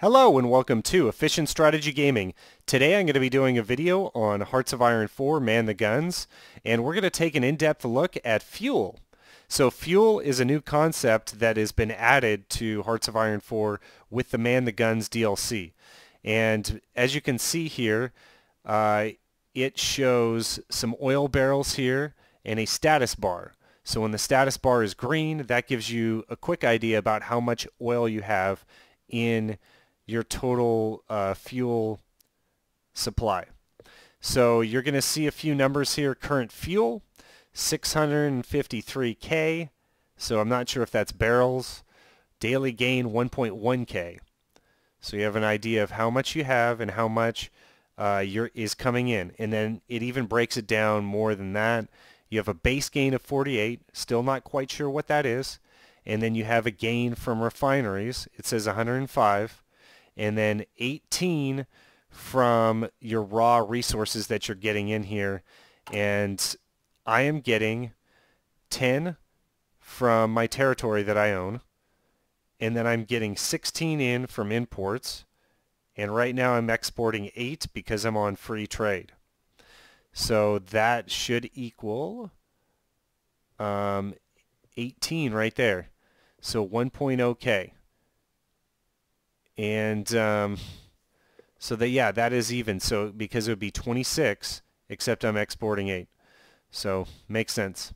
Hello and welcome to Efficient Strategy Gaming. Today I'm going to be doing a video on Hearts of Iron 4 Man the Guns and we're going to take an in-depth look at fuel. So fuel is a new concept that has been added to Hearts of Iron 4 with the Man the Guns DLC. And as you can see here, uh, it shows some oil barrels here and a status bar. So when the status bar is green, that gives you a quick idea about how much oil you have in your total uh, fuel supply. So you're going to see a few numbers here. Current fuel, 653K. So I'm not sure if that's barrels. Daily gain, 1.1K. So you have an idea of how much you have and how much uh, is coming in. And then it even breaks it down more than that. You have a base gain of 48. Still not quite sure what that is. And then you have a gain from refineries. It says 105 and then 18 from your raw resources that you're getting in here. And I am getting 10 from my territory that I own. And then I'm getting 16 in from imports. And right now I'm exporting 8 because I'm on free trade. So that should equal um, 18 right there. So 1.0K. And um, so that yeah, that is even. So because it would be 26, except I'm exporting 8. So makes sense.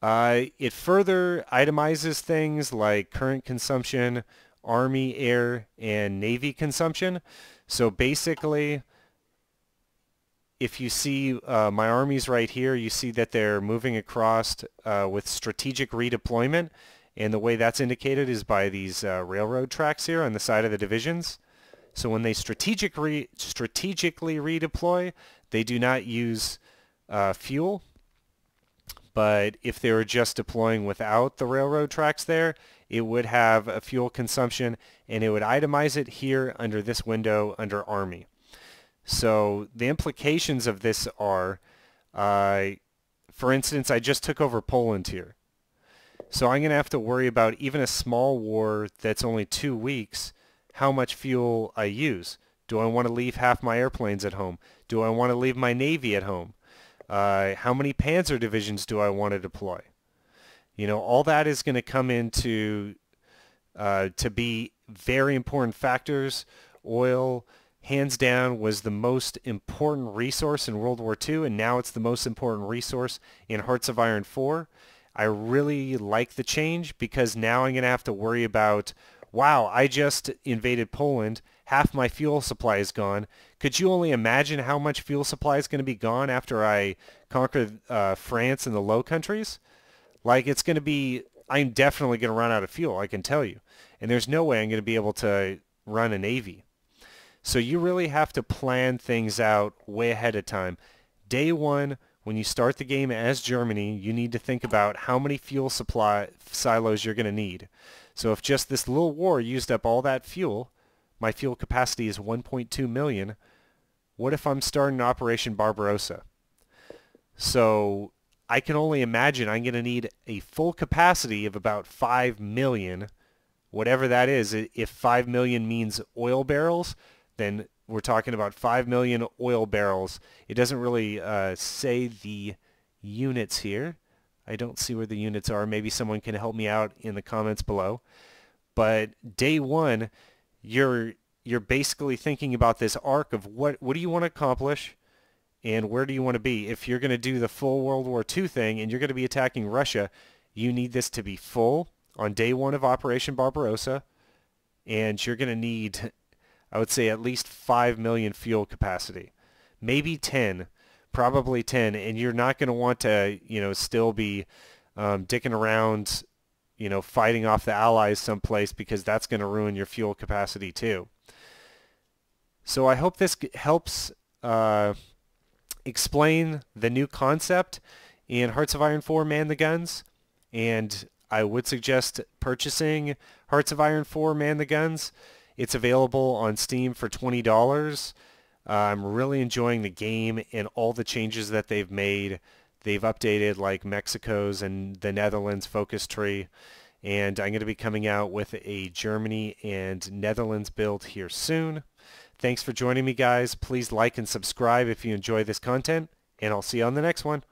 Uh, it further itemizes things like current consumption, Army, Air, and Navy consumption. So basically, if you see uh, my armies right here, you see that they're moving across uh, with strategic redeployment. And the way that's indicated is by these uh, railroad tracks here on the side of the divisions. So when they strategic re strategically redeploy, they do not use uh, fuel. But if they were just deploying without the railroad tracks there, it would have a fuel consumption and it would itemize it here under this window under Army. So the implications of this are, uh, for instance, I just took over Poland here. So I'm going to have to worry about even a small war that's only two weeks, how much fuel I use. Do I want to leave half my airplanes at home? Do I want to leave my Navy at home? Uh, how many Panzer divisions do I want to deploy? You know, all that is going to come into uh, to be very important factors. Oil, hands down, was the most important resource in World War II, and now it's the most important resource in Hearts of Iron 4. I really like the change because now I'm going to have to worry about, wow, I just invaded Poland. Half my fuel supply is gone. Could you only imagine how much fuel supply is going to be gone after I conquer uh, France and the Low Countries? Like, it's going to be, I'm definitely going to run out of fuel, I can tell you. And there's no way I'm going to be able to run a Navy. So you really have to plan things out way ahead of time. Day one, when you start the game as Germany, you need to think about how many fuel supply silos you're going to need. So if just this little war used up all that fuel, my fuel capacity is 1.2 million, what if I'm starting Operation Barbarossa? So I can only imagine I'm going to need a full capacity of about 5 million, whatever that is. If 5 million means oil barrels, then we're talking about 5 million oil barrels. It doesn't really uh, say the units here. I don't see where the units are. Maybe someone can help me out in the comments below. But day one, you're you're basically thinking about this arc of what what do you want to accomplish and where do you want to be. If you're going to do the full World War II thing and you're going to be attacking Russia, you need this to be full on day one of Operation Barbarossa, and you're going to need I would say at least 5 million fuel capacity. Maybe 10, probably 10, and you're not going to want to, you know, still be um, dicking around, you know, fighting off the Allies someplace because that's going to ruin your fuel capacity too. So I hope this helps uh, explain the new concept in Hearts of Iron 4 Man the Guns. And I would suggest purchasing Hearts of Iron 4 Man the Guns. It's available on Steam for $20. Uh, I'm really enjoying the game and all the changes that they've made. They've updated like Mexico's and the Netherlands focus tree. and I'm going to be coming out with a Germany and Netherlands build here soon. Thanks for joining me, guys. Please like and subscribe if you enjoy this content, and I'll see you on the next one.